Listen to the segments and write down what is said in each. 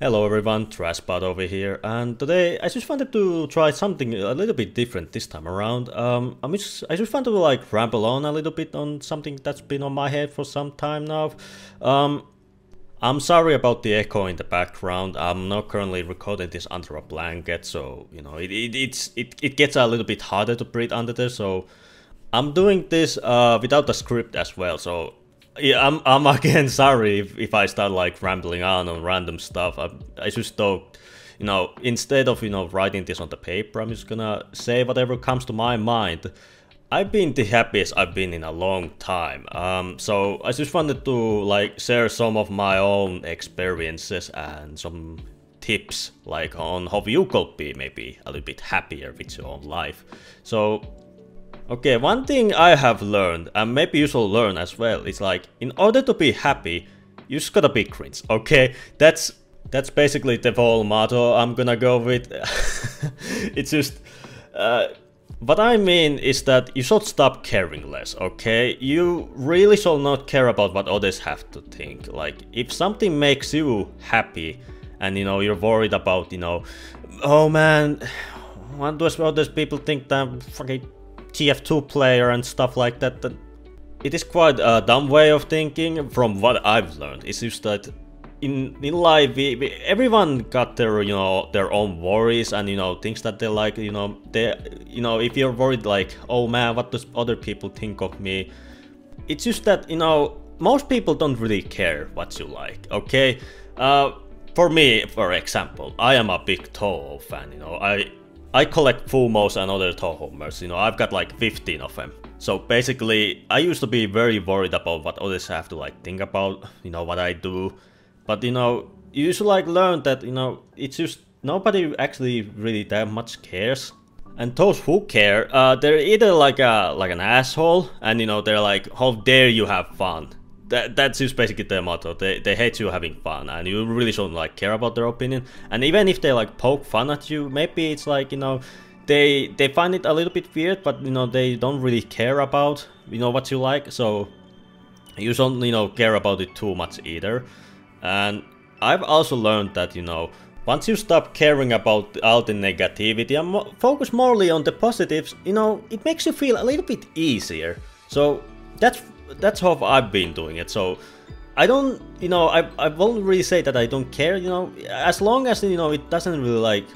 Hello everyone, Trash-Bot over here, and today I just wanted to try something a little bit different this time around. Um, I'm just, I just wanted to like ramble on a little bit on something that's been on my head for some time now. Um, I'm sorry about the echo in the background. I'm not currently recording this under a blanket, so you know it, it it's it, it gets a little bit harder to breathe under there. So I'm doing this uh, without a script as well. So yeah, I'm I'm again sorry if, if I start like rambling on on random stuff. I I just thought, you know, instead of you know writing this on the paper, I'm just gonna say whatever comes to my mind. I've been the happiest I've been in a long time. Um, so I just wanted to like share some of my own experiences and some tips like on how you could be maybe a little bit happier with your own life. So Okay, one thing I have learned, and maybe you should learn as well, is like, in order to be happy, you just gotta be cringe, okay? That's that's basically the whole motto I'm gonna go with. it's just... Uh, what I mean is that you should stop caring less, okay? You really should not care about what others have to think. Like, if something makes you happy, and you know, you're worried about, you know, oh man, what does others people think that fucking TF2 player and stuff like that. It is quite a dumb way of thinking from what I've learned. It's just that in in life, we, we, everyone got their you know their own worries and you know things that they like. You know they you know if you're worried like oh man what does other people think of me? It's just that you know most people don't really care what you like. Okay, uh, for me, for example, I am a big Touhou fan. You know I I collect Fumos and other Tohomers, you know, I've got like 15 of them. So basically, I used to be very worried about what others have to like think about, you know, what I do. But you know, you should like learn that, you know, it's just nobody actually really that much cares. And those who care, uh, they're either like a like an asshole, and you know they're like, how dare you have fun, that that's just basically their motto. They they hate you having fun, and you really shouldn't like care about their opinion. And even if they like poke fun at you, maybe it's like you know, they they find it a little bit weird, but you know they don't really care about you know what you like. So you don't you know care about it too much either. And I've also learned that you know once you stop caring about all the negativity and mo focus morely on the positives, you know it makes you feel a little bit easier. So that's that's how I've been doing it. So I don't, you know, I I won't really say that I don't care. You know, as long as you know it doesn't really like,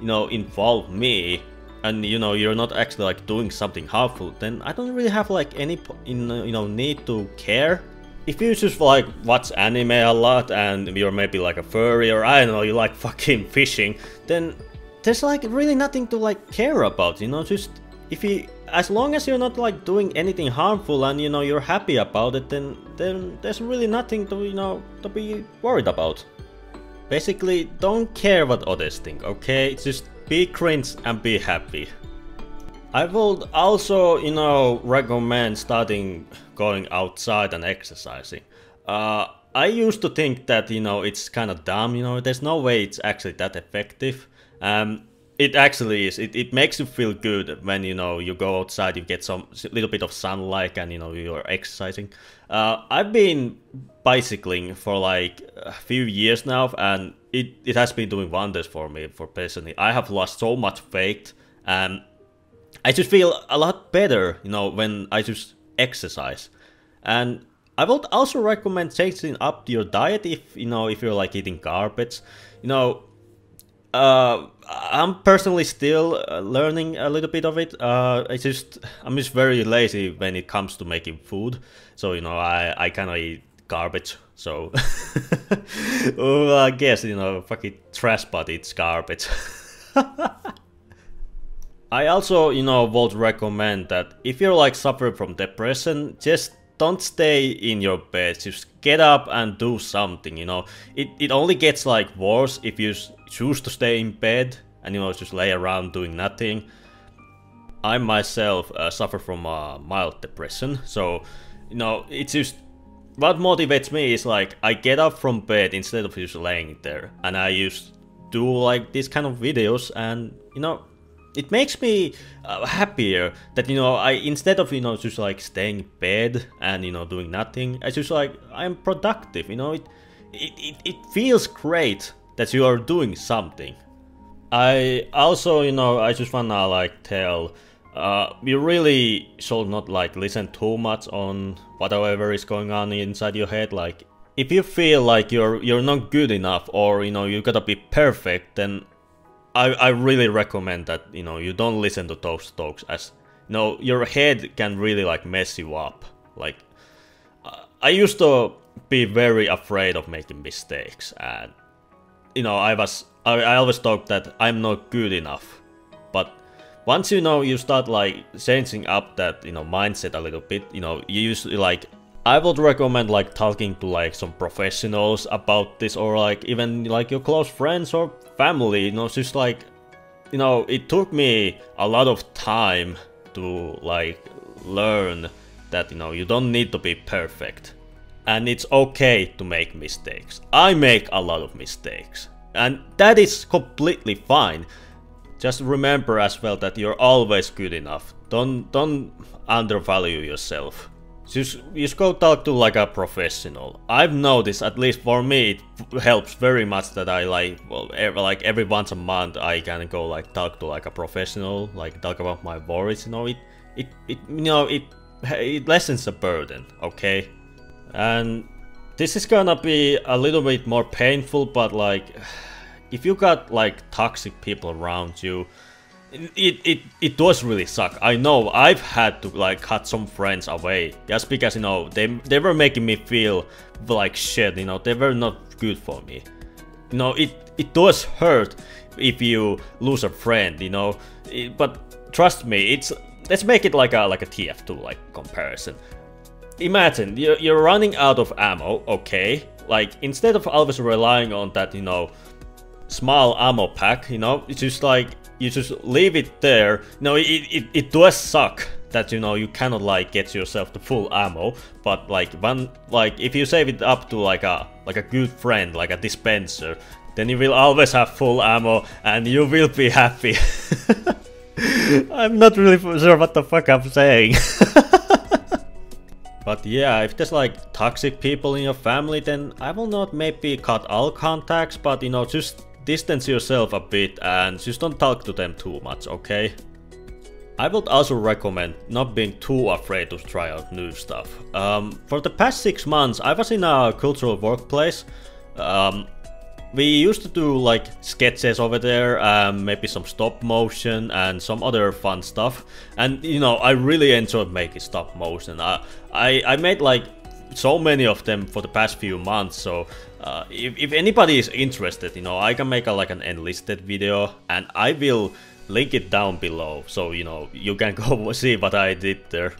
you know, involve me, and you know you're not actually like doing something harmful, then I don't really have like any in you know need to care. If you just like watch anime a lot and you're maybe like a furry or I don't know, you like fucking fishing, then there's like really nothing to like care about. You know, just if you as long as you're not like doing anything harmful and you know you're happy about it then then there's really nothing to you know to be worried about. Basically don't care what others think okay? Just be cringe and be happy. I would also you know recommend starting going outside and exercising. Uh i used to think that you know it's kind of dumb you know? There's no way it's actually that effective. Um it actually is. It, it makes you feel good when you know you go outside, you get some little bit of sunlight, and you know you're exercising. Uh, I've been bicycling for like a few years now, and it, it has been doing wonders for me. For personally, I have lost so much weight, and I just feel a lot better, you know, when I just exercise. And I would also recommend changing up your diet if you know if you're like eating garbage. You know, uh, I'm personally still uh, learning a little bit of it. Uh, I just I'm just very lazy when it comes to making food. So you know, I I kind of eat garbage. So well, I guess you know, fucking trash, but it's garbage. I also, you know, would recommend that if you're like suffering from depression, just don't stay in your bed. Just get up and do something, you know. It, it only gets like worse if you choose to stay in bed and you know just lay around doing nothing. I myself uh, suffer from a mild depression, so you know it's just what motivates me is like I get up from bed instead of just laying there, and I just do like these kind of videos, and you know it makes me uh, happier that you know I instead of you know just like staying in bed and you know doing nothing, I just like I'm productive. You know it it, it, it feels great that you are doing something. I also, you know, I just wanna like tell, uh, you really should not like listen too much on whatever is going on inside your head. Like, if you feel like you're you're not good enough or you know you gotta be perfect, then I I really recommend that you know you don't listen to those talks as you know your head can really like mess you up. Like, I used to be very afraid of making mistakes and you know I was I, I always thought that I'm not good enough but once you know you start like changing up that you know mindset a little bit you know you usually like I would recommend like talking to like some professionals about this or like even like your close friends or family you know just like you know it took me a lot of time to like learn that you know you don't need to be perfect and it's okay to make mistakes. I make a lot of mistakes, and that is completely fine. Just remember as well that you're always good enough. Don't don't undervalue yourself. Just, just go talk to like a professional. I've noticed, at least for me, it helps very much that I like, well, every, like every once a month I can go like talk to like a professional, like talk about my worries. You know, it, it, it you know, it, it lessens the burden. Okay, and this is gonna be a little bit more painful, but like, if you got like toxic people around you, it, it, it does really suck. I know I've had to like cut some friends away just because, you know, they, they were making me feel like shit, you know, they were not good for me. You know, it, it does hurt if you lose a friend, you know, it, but trust me, it's, let's make it like a, like a TF2 like comparison imagine you're, you're running out of ammo, okay? Like instead of always relying on that, you know, small ammo pack, you know, it's just like you just leave it there. No, it, it, it does suck that you know you cannot like get yourself the full ammo, but like one like if you save it up to like a like a good friend, like a dispenser, then you will always have full ammo and you will be happy. I'm not really sure what the fuck I'm saying. But yeah, if there's like toxic people in your family, then I will not maybe cut all contacts, but you know, just distance yourself a bit and just don't talk to them too much, okay? I would also recommend not being too afraid to try out new stuff. Um, for the past 6 months I was in a cultural workplace. Um, we used to do like sketches over there, um, maybe some stop motion and some other fun stuff. And you know, I really enjoyed making stop motion. I, I, I made like so many of them for the past few months, so uh, if, if anybody is interested, you know, I can make a, like an enlisted video and I will link it down below, so you know, you can go see what I did there.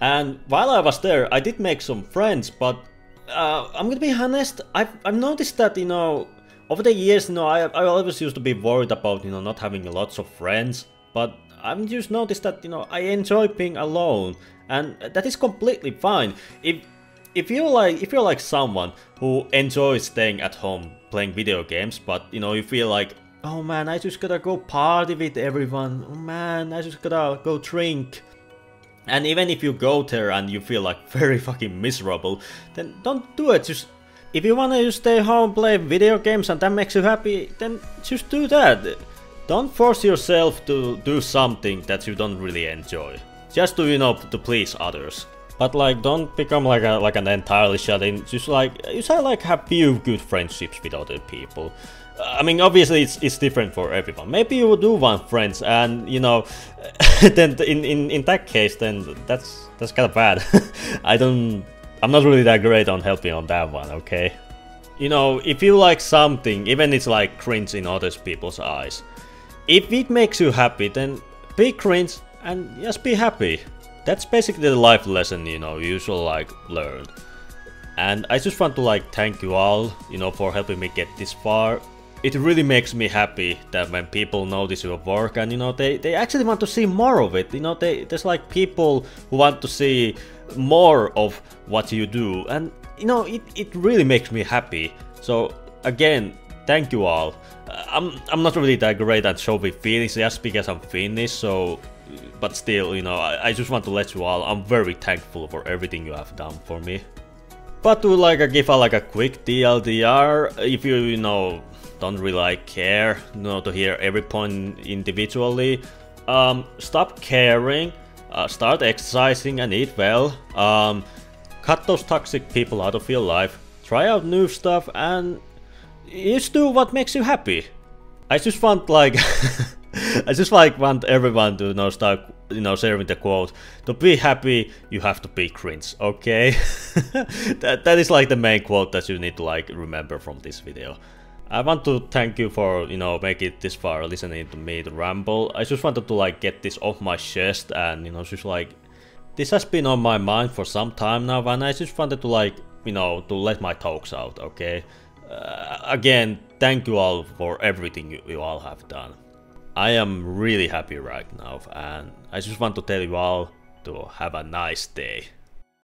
And while I was there, I did make some friends, but uh, I'm gonna be honest, I've, I've noticed that, you know, over the years, you know, I, I always used to be worried about, you know, not having lots of friends, but I've just noticed that, you know, I enjoy being alone, and that is completely fine. If if you're like if you're like someone who enjoys staying at home playing video games, but you know, you feel like, oh man, I just gotta go party with everyone. Oh man, I just gotta go drink. And even if you go there and you feel like very fucking miserable, then don't do it. Just if you wanna just stay home, play video games and that makes you happy, then just do that. Don't force yourself to do something that you don't really enjoy. Just to, you know, to please others. But like, don't become like a like an entirely shut in. Just like, you should like have few good friendships with other people. Uh, I mean, obviously it's, it's different for everyone. Maybe you do want friends, and you know, then in, in in that case, then that's that's kind of bad. I don't I'm not really that great on helping on that one, okay? You know, if you like something, even it's like cringe in other people's eyes, if it makes you happy, then be cringe and just be happy. That's basically the life lesson, you know, you should like learn. And I just want to like thank you all, you know, for helping me get this far. It really makes me happy that when people notice your work and you know they, they actually want to see more of it. You know, they there's like people who want to see more of what you do and you know it, it really makes me happy so again thank you all uh, I'm, I'm not really that great at showing feelings just because I'm Finnish so but still you know I, I just want to let you all I'm very thankful for everything you have done for me but to like give a like a quick TLDR if you you know don't really like care, you know, to hear every point individually. Um, stop caring, uh, start exercising and eat well. Um, cut those toxic people out of your life. Try out new stuff and just do what makes you happy. I just want like I just like want everyone to you know start you know sharing the quote. To be happy you have to be cringe okay? That, that is like the main quote that you need to like remember from this video. I want to thank you for you know make it this far listening to me to ramble. I just wanted to like get this off my chest and you know just like this has been on my mind for some time now and I just wanted to like you know to let my talks out okay? Uh, again thank you all for everything you, you all have done I am really happy right now and I just want to tell you all to have a nice day.